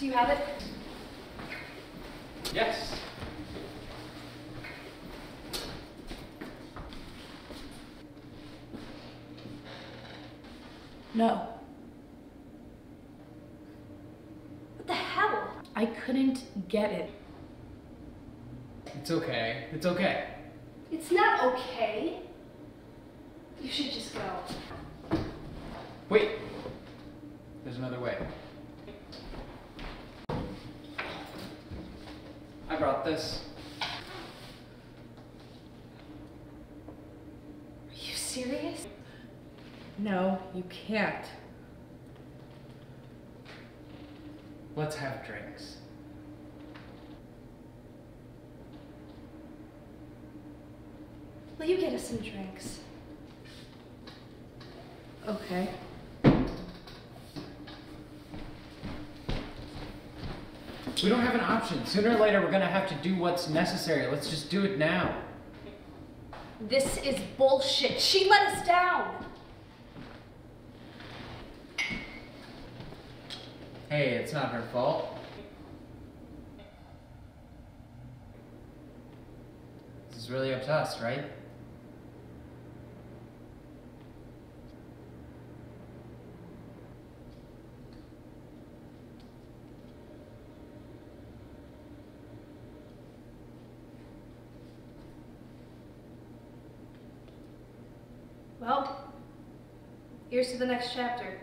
Do you have it? Yes. No. What the hell? I couldn't get it. It's okay. It's okay. It's not okay. You should just go. Wait. There's another way. I brought this. Are you serious? No, you can't. Let's have drinks. Will you get us some drinks? Okay. We don't have an option. Sooner or later, we're gonna have to do what's necessary. Let's just do it now. This is bullshit. She let us down. Hey, it's not her fault. This is really up to us, right? Well, here's to the next chapter.